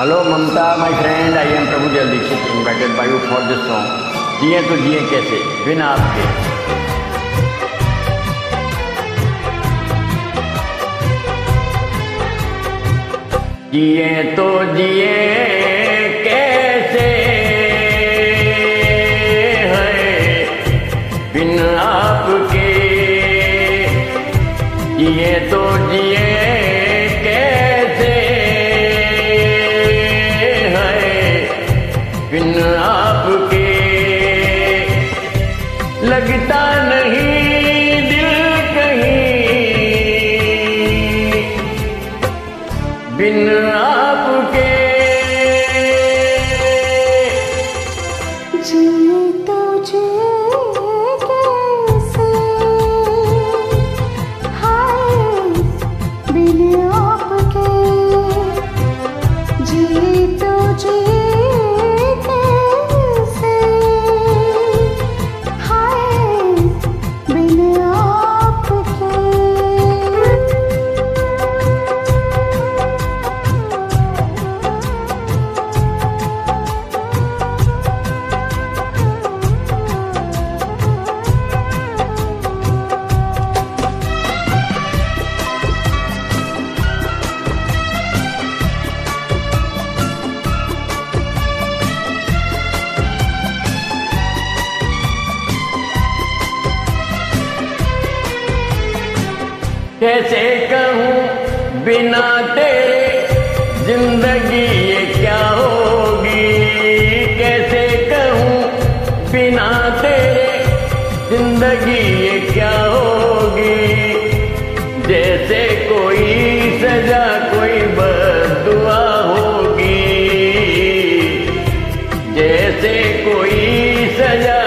Hello Mamata my friend I am Prabhu Jal Dikshit invited by you for this song जिए तो जिए कैसे बिना आपके जिए तो जिए जिए तो जिए कैसे कहूँ बिना तेरे ज़िंदगी ये क्या होगी? कैसे कहूँ बिना तेरे ज़िंदगी ये क्या होगी? जैसे कोई सजा, कोई बदुआ होगी। जैसे कोई सजा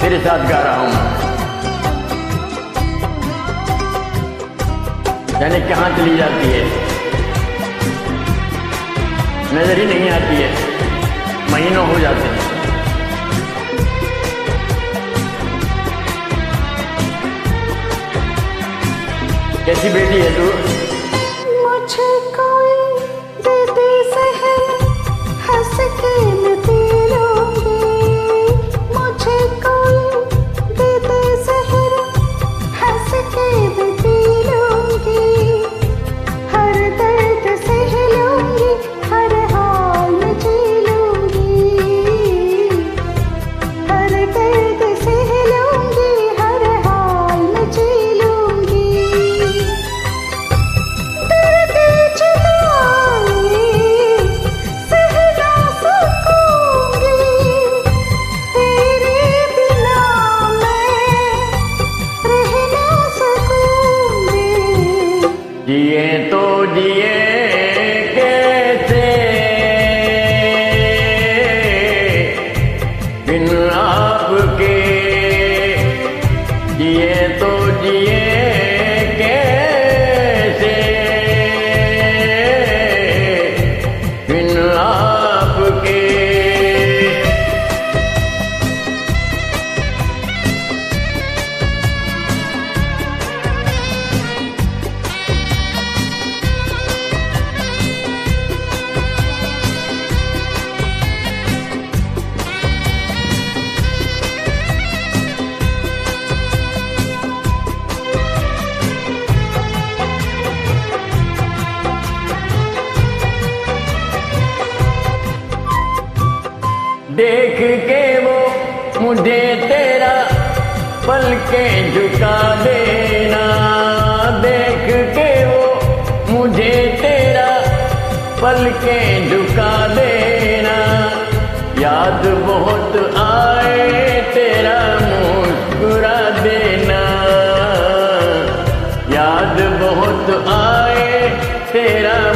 तेरे साथ गा रहा हूँ जाने कहाँ चली जाती है। नज़र ही नहीं आती है। महीनों हो जाते हैं। कैसी बेटी है तू? जिए तो जिए कैसे? बिन आपके। जिए तो जिए देख के वो मुझे तेरा पल के झुका देना। देख के वो मुझे तेरा पल के झुका देना। याद बहुत आए तेरा मुस्कुरा देना। याद बहुत आए तेरा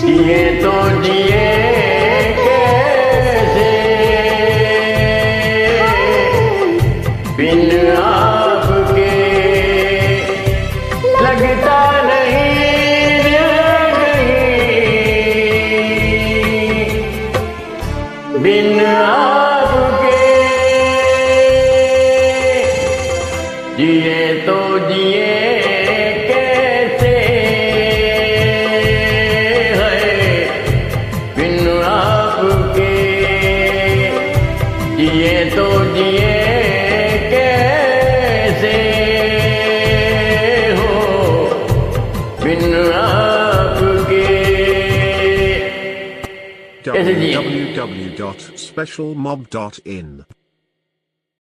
जिए तो जिए कैसे? बिन आपके लगता नहीं आपके www.specialmob.in